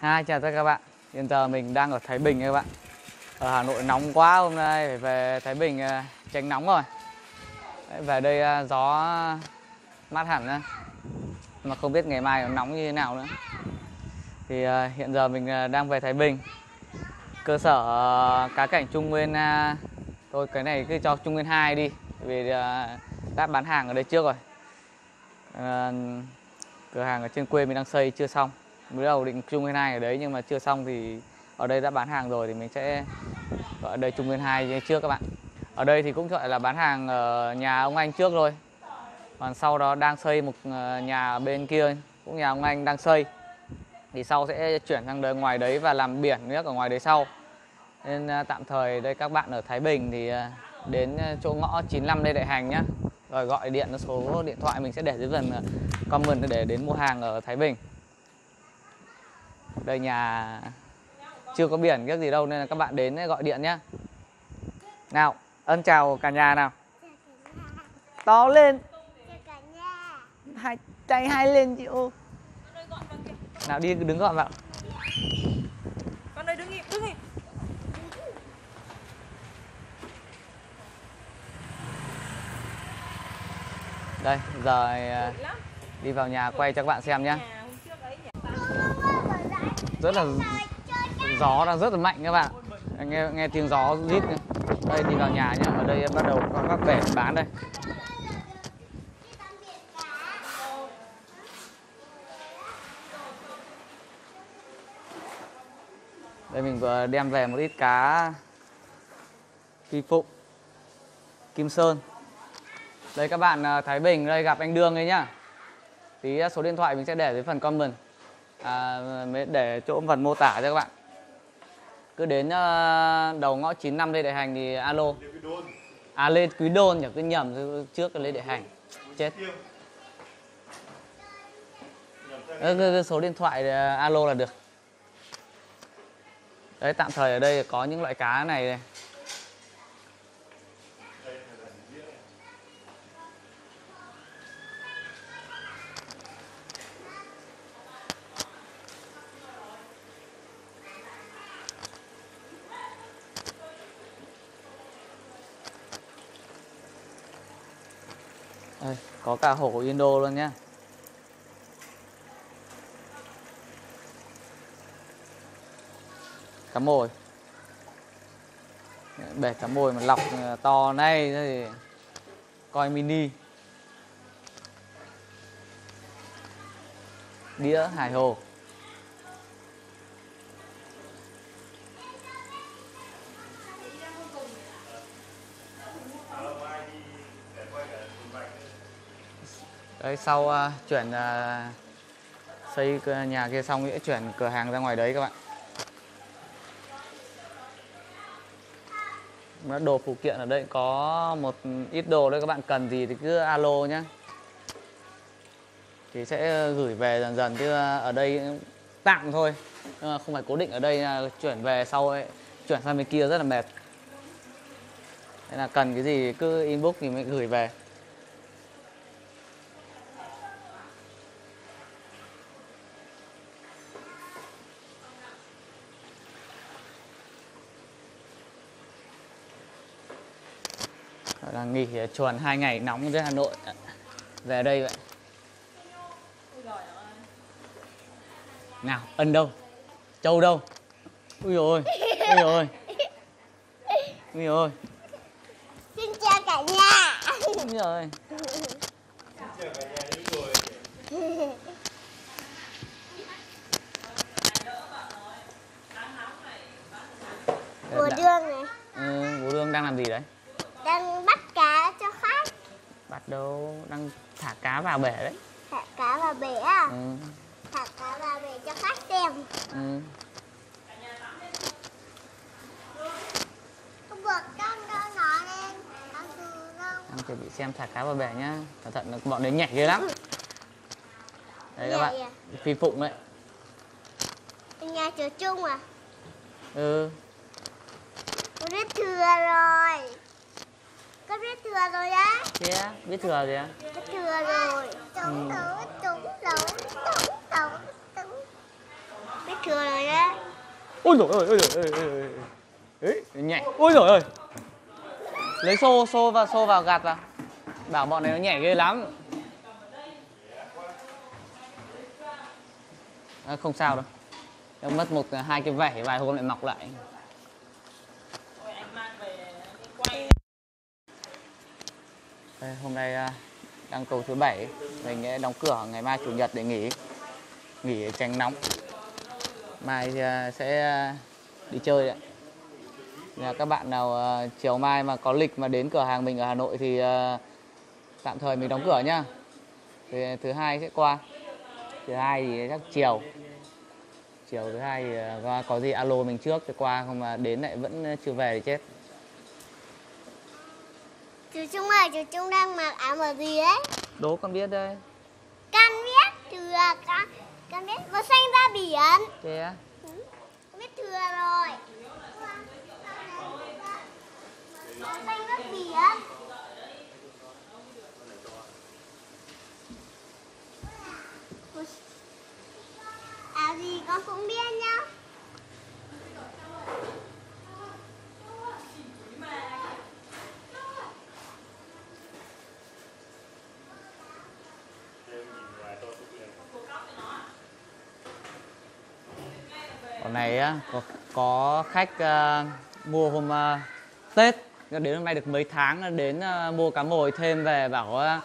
hai chào tất cả các bạn. Hiện giờ mình đang ở Thái Bình các bạn. Ở Hà Nội nóng quá hôm nay phải về Thái Bình ờ, tránh nóng rồi. Đấy, Về đây ờ, gió mát hẳn nữa Mà không biết ngày mai nó nóng như thế nào nữa. Thì ờ, hiện giờ mình đang về Thái Bình. Cơ sở cá cảnh Trung Nguyên Thôi cái này cứ cho Trung Nguyên 2 đi. Vì đã bán hàng ở đây trước rồi. Cửa hàng ở trên quê mình đang xây chưa xong mới đầu định trung nguyên hai ở đấy nhưng mà chưa xong thì ở đây đã bán hàng rồi thì mình sẽ gọi ở đây trung nguyên hai trước các bạn. Ở đây thì cũng gọi là bán hàng ở nhà ông anh trước rồi, còn sau đó đang xây một ờ, nhà bên kia cũng nhà ông anh đang xây. Thì sau sẽ chuyển sang đời ngoài đấy và làm biển nước ở ngoài đấy sau. Nên ờ, tạm thời đây các bạn ở Thái Bình thì ờ, đến chỗ ngõ 95 Lê Đại Hành nhá. Rồi gọi điện số điện thoại mình sẽ để dưới phần comment để đến mua hàng ở Thái Bình đây nhà chưa có biển cái gì đâu nên là các bạn đến gọi điện nhá. Nào ân chào cả nhà nào. To lên. Hai tay hai lên chị ô. Nào đi đứng gọn vào. Con đây đứng im đứng im đây giờ à, đi vào nhà quay cho các bạn xem nhá nhà hôm trước ấy nhà rất là gió đang rất là mạnh các bạn. Nghe nghe tiếng gió rít đây, đi vào nhà nhá. Ở đây bắt đầu có các bể bán đây. Đây, mình vừa đem về một ít cá phi phụng, kim sơn. Đây, các bạn à, Thái Bình đây, gặp anh Đương đấy nhá. Tí à, số điện thoại mình sẽ để dưới phần comment à, để chỗ phần mô tả cho các bạn. Cứ đến ờ, đầu ngõ 95 Lê Đại Hành thì alo. À Lê Quý Đôn nhỉ cứ nhầm trước Lê Đại Hành. Chết. Ừ, số điện thoại ờ, alo là được. Đấy tạm thời ở đây có những loại cá này này Đây, có cả hổ Indo luôn nhá. Cá mồi. Bể cá mồi mà lọc à, to này thì coi mini. Đĩa hải hồ. Đấy sau uh, chuyển uh, xây nhà kia xong sẽ chuyển cửa hàng ra ngoài đấy các bạn. Đồ phụ kiện ở đây có một ít đồ đấy các bạn cần gì thì cứ alo nhé. Thì sẽ gửi về dần dần chứ ở đây tạm thôi. Nhưng mà không phải cố định ở đây à, chuyển về sau ấy, chuyển sang bên kia rất là mệt. Nên là cần cái gì cứ inbox thì mới gửi về. Nghỉ chuồn hai ngày nóng dưới Hà Nội. Về đây vậy. Nào ân đâu? Châu đâu? Ui rồi ui rồi ui rồi Xin chào cả nhà. ui rồi Bùa đương này. Ừ, bố đương đang làm gì đấy? Đang bắt. Đầu đang thả cá vào bể đấy Thả cá vào bể à? ừ, Thả cá vào bể cho khách xem. ừ. Không con đâu nó lên. Đâu. đang chuẩn bị xem thả cá vào bể nhá cẩn thận là bọn đấy nhảy ghê lắm đấy các bạn phi phụng đấy à? Nhà chùa chung à? ừ Con biết thừa rồi. Con biết thừa rồi đấy. thế á? biết thừa gì á. Biết thừa rồi. Trống đấu, trống đấu, trống đấu, trống. Biết thừa rồi ôi rồi ôi ôi ôi ôi ấy nhảy ôi rồi ơi. Lấy xô xô vào xô vào gạt vào. Bảo bọn này nó nhảy ghê lắm. À, không sao đâu. Nếu mất một hai cái vảy vài hôm lại mọc lại Đây, hôm nay à, đang cầu thứ bảy mình sẽ đóng cửa ngày mai chủ nhật để nghỉ nghỉ tránh nóng. Mai à, sẽ à, đi chơi đấy Nhà các bạn nào chiều mai mà có lịch mà đến cửa hàng mình ở Hà Nội thì tạm thời mình đóng cửa nhá. Thì thứ hai sẽ qua. Thứ hai thì chắc chiều. Chiều thứ hai thì có gì alo mình trước thì qua không mà đến lại vẫn chưa về thì chết. Chú Trung ơi, chú Trung đang mặc áo màu gì đấy? đố con biết đây Con biết thừa, con, con biết màu xanh ra biển. thế á Con biết thừa rồi. Màu xanh nước biển. Áo gì con cũng biết nhá. Còn này á có, có khách uh, mua hôm uh, Tết đến hôm nay được mấy tháng đến uh, mua cá mồi thêm về bảo uh,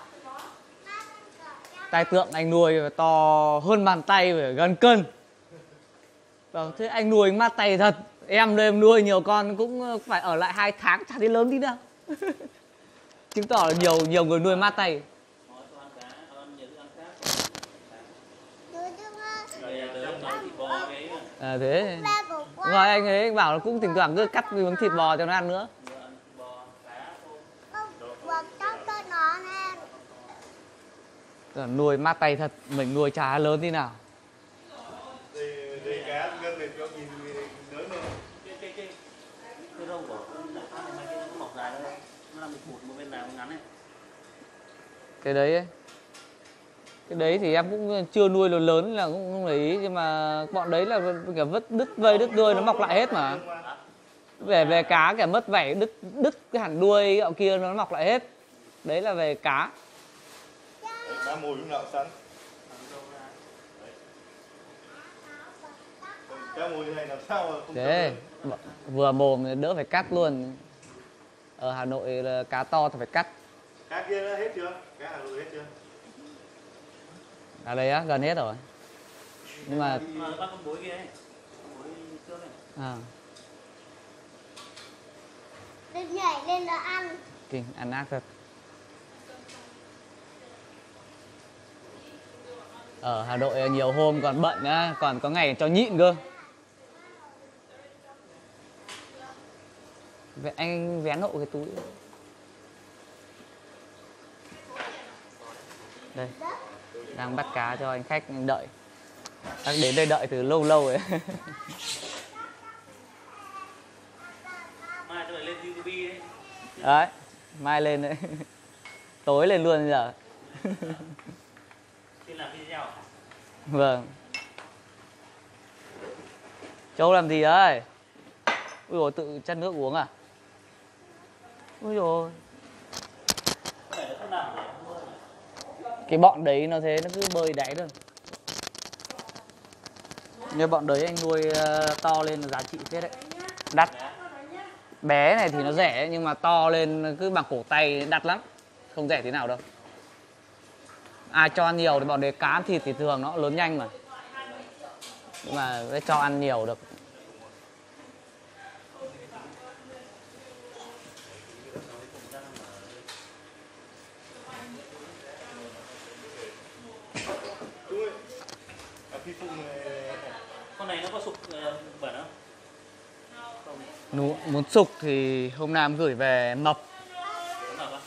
tai tượng anh nuôi to hơn bàn tay phải gần cân. Bảo thế anh nuôi mát tay thật. Em đây em nuôi nhiều con cũng phải ở lại hai tháng chả thấy lớn tí đâu Chứng tỏ là nhiều nhiều người nuôi mát tay. Chú Trung ơi. À thế. Rồi anh ấy bảo là cũng thỉnh thoảng cứ cắt miếng thịt bò cho nó ăn nữa. Rồi nuôi mát tay thật, mình nuôi chả lớn tí nào. Đây, đây cá lớn bên nào ngắn ấy Cái đấy ấy. Cái đấy thì em cũng chưa nuôi lớn lớn là cũng không để ý nhưng mà bọn đấy là cả vứt đứt vây đứt đuôi nó mọc lại hết mà. Về về cá cả mất vảy đứt đứt cái hẳn đuôi gạo kia nó mọc lại hết. Đấy là về cá. Đấy, cá mồi lúc nào cũng sẵn. Còn Cá mồi này làm sao mà không Thế vừa mồm đỡ phải cắt luôn. Ở Hà Nội là cá to thì phải cắt. Cá kia hết chưa? Cá Hà Nội hết chưa? À đây á, gần hết rồi. Nhưng mà mà bắt con bối kia ấy bối trước này à, Được nhảy lên đó ăn. kinh ăn ác thật. Ở Hà Nội nhiều hôm còn bận á, còn có ngày cho nhịn cơ. Vậy anh vén hộ cái túi. Đây, đang bắt cá cho anh khách đợi. Đang đến đây đợi từ lâu lâu rồi. mai tôi lên youtube ấy Đấy, mai lên đấy. Tối lên luôn giờ. xin làm video Vâng. Châu làm gì đấy? Ui dồi, tự chắt nước uống à? Ui dồi. không làm mua cái bọn đấy nó thế, nó cứ bơi đáy thôi. Như bọn đấy anh nuôi ờ, to lên là giá trị phết đấy. Đắt. Bé này thì nó rẻ nhưng mà to lên cứ bằng cổ tay đắt lắm. Không rẻ thế nào đâu. Ai cho ăn nhiều thì bọn đấy cá thịt thì thường nó lớn nhanh mà. Nhưng mà phải cho ăn nhiều được. À, này con này nó có sụp ờ, bẩn không không Nú- Muốn sục thì hôm nay em gửi về mập. có mập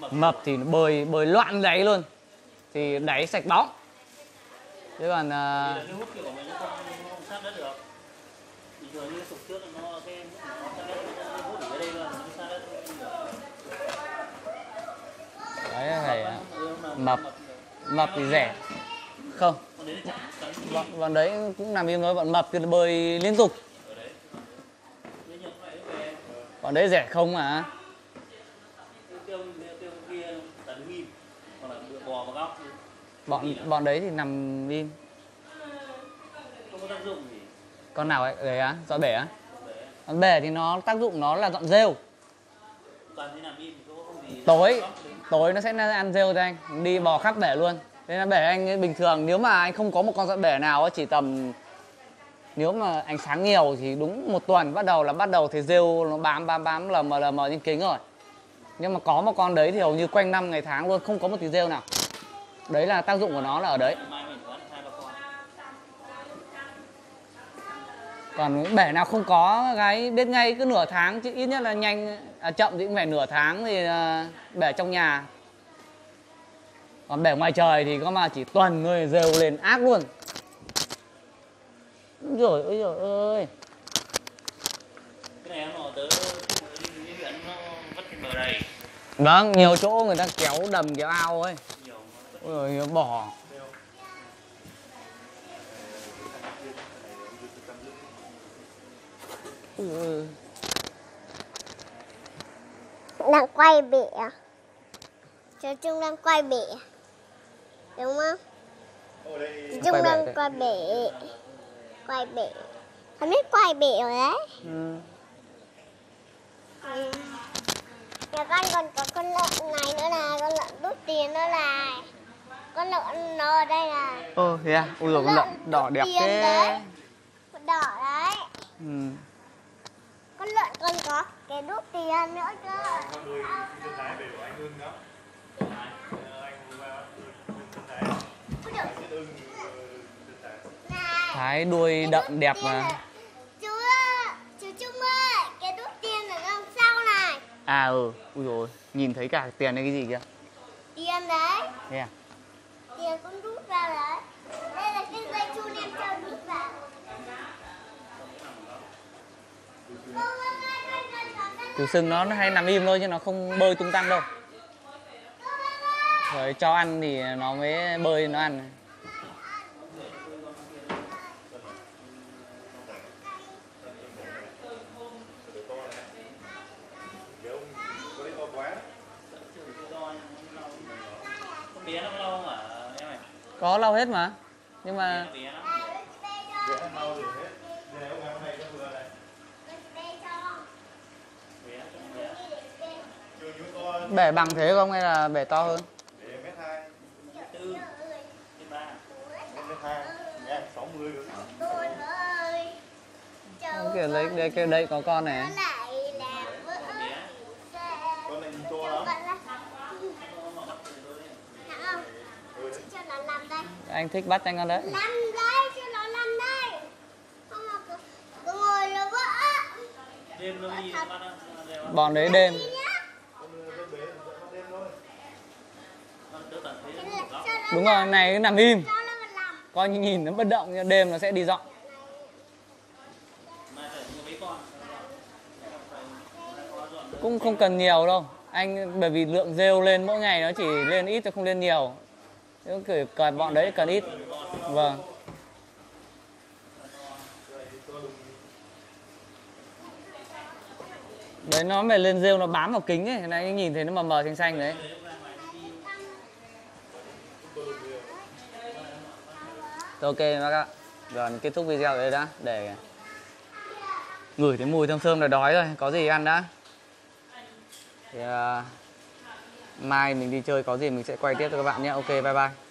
mập Mập thì nó bơi bơi loạn đáy luôn. Thì đáy sạch bóng. Chứ còn à, được. đấy à, Ừ, Mập. mập thì rẻ. Không, bọn, bọn đấy cũng nằm im thôi bọn mập kia bơi liên tục. Bọn đấy rẻ không mà. Bọn bọn đấy thì nằm im. Con nào ấy đấy á? Dọn bể á? Dọn bể thì nó tác dụng nó là dọn rêu. Tối tối nó sẽ ăn rêu cho anh. Đi bò khắp bể luôn nên là bể anh ấy bình thường nếu mà anh không có một con dọn bể nào ấy, chỉ tầm nếu mà ánh sáng nhiều thì đúng một tuần bắt đầu là bắt đầu thấy rêu nó bám bám bám lờ mờ lờ mờ trên kính rồi. Nhưng mà có một con đấy thì hầu như quanh năm ngày tháng luôn không có một tí rêu nào. Đấy là tác dụng của nó là ở đấy. Còn bể nào không có gái biết ngay cứ nửa tháng chứ ít nhất là nhanh à, chậm thì cũng phải nửa tháng thì à, bể trong nhà còn bể ngoài trời thì có mà chỉ tuần người rêu lên ác luôn Úi rồi ôi rồi ơi cái này nó tớ đi đi huyện nó vất cái bờ đầy vâng nhiều chỗ người ta kéo đầm kéo ao ấy ôi rồi bỏ ôi. đang quay bể à? Chú Trung đang quay bể à? Đúng không Ở đây Trung Quay bể đang quay bể quay bể không biết quay bể rồi đấy Ừ. Ừ. nhà con còn có con lợn này nữa là con lợn đút tiền nữa là con lợn nó ở đây là Ồ thế à? Ui rồi con lợn đỏ đẹp thế đấy. con đỏ đấy ừ. con lợn còn có cái đút tiền nữa cơ thái đuôi đậm đút đẹp mà. chú chú Trung ơi cái đút tiền ở đằng sau này. À ừ, ui rồi nhìn thấy cả tiền hay cái gì kìa. Tiền đấy. Thế à? tiền con rút ra đấy. Đây là cái dây chun em cho rút vào Chú sưng nó hay nằm im thôi chứ nó không bơi tung tăng đâu. Rồi cho ăn thì nó mới bơi nó ăn nếu có lý do quá con bé nó có lâu không hả em này có lau hết mà. Nhưng mà bể bằng thế không hay là bể to hơn? để Kìa lấy đây, kêu đây có con này Anh thích bắt anh con đấy. Làm đây, cho nó làm đây. Không mà cứ, cứ ngồi vỡ. Nó đi bắt nó đều Bọn đấy đêm. Đúng rồi, này cứ nằm im. Coi như nhìn nó bất động nhưng đêm nó sẽ đi dọn. Cũng không cần nhiều đâu. Anh bởi vì lượng rêu lên mỗi ngày nó chỉ lên ít chứ không lên nhiều nếu kiểu cần bọn đấy cần ít Vâng Đấy nó phải lên rêu nó bám vào kính ấy, nãy anh nhìn thấy nó mờ mờ xanh xanh đấy. Ok bác ạ. Rồi mình kết thúc video ở đây đã để ngửi thấy mùi thơm thơm là đói rồi, có gì ăn đã. Thì à, mai mình đi chơi, có gì mình sẽ quay tiếp cho các bạn nhé. Ok, bye bye.